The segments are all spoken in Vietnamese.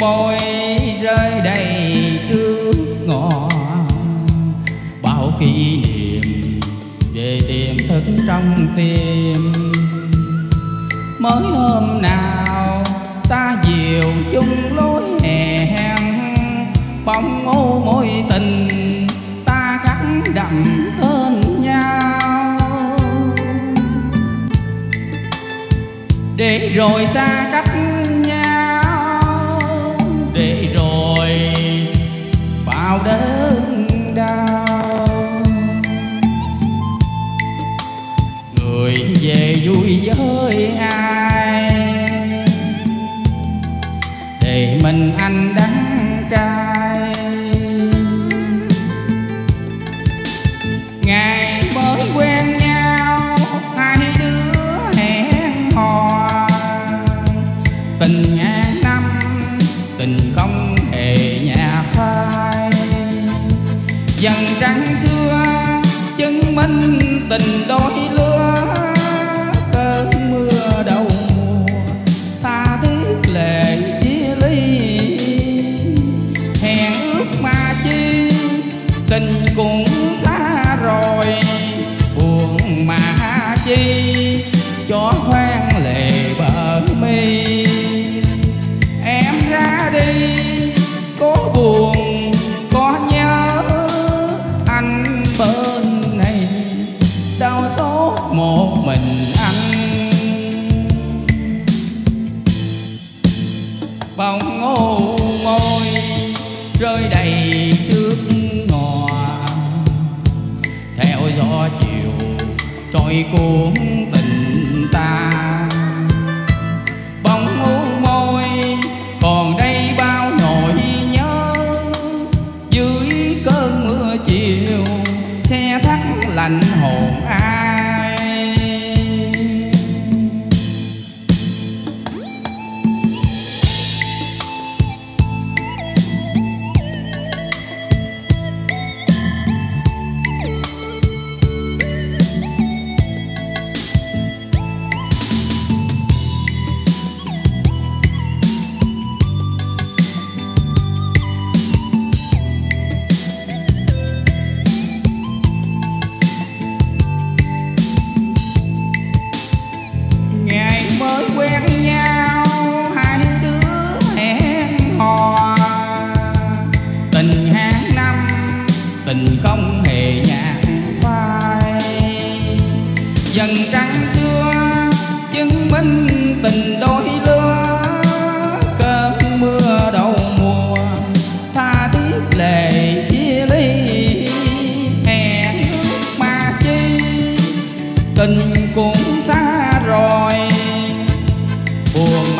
môi rơi đầy trước ngõ bao kỷ niệm về tiềm thức trong tim. Mới hôm nào ta dìu chung lối hè hẹn, bóng ô mối tình ta khắc đậm tên nhau. Để rồi xa cách người về vui với ai? Để mình anh đắng cay. Ngày mới quen nhau, hai đứa hẹn hò. Tình ngàn năm, tình không hề nhà phai. Dần trăng xưa, chứng minh tình đôi lứa. Tình cũng xa rồi. Buồn mà chi cho hoang lệ bờ mi. Em ra đi có buồn, có nhớ anh bên này. Đau tốt một mình anh. Bóng ngô môi rơi đầy 共。Dần xưa chứng minh tình đôi lứa. Cơn mưa đầu mùa, tha thiết lệ chia ly. Hẹn mà chi, tình cũng xa rồi. Buồn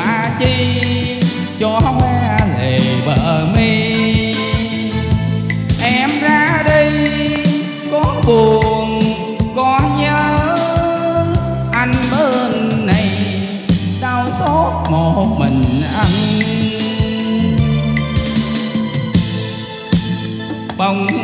một mình anh bông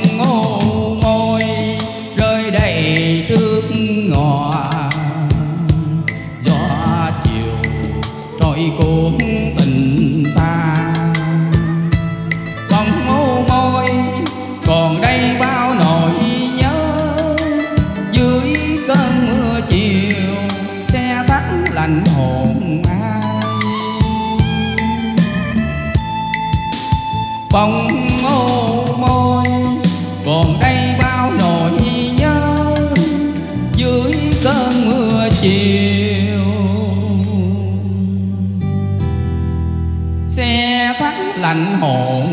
bông ô môi, còn đây bao nỗi nhớ, dưới cơn mưa chiều. Xe phát lạnh hồn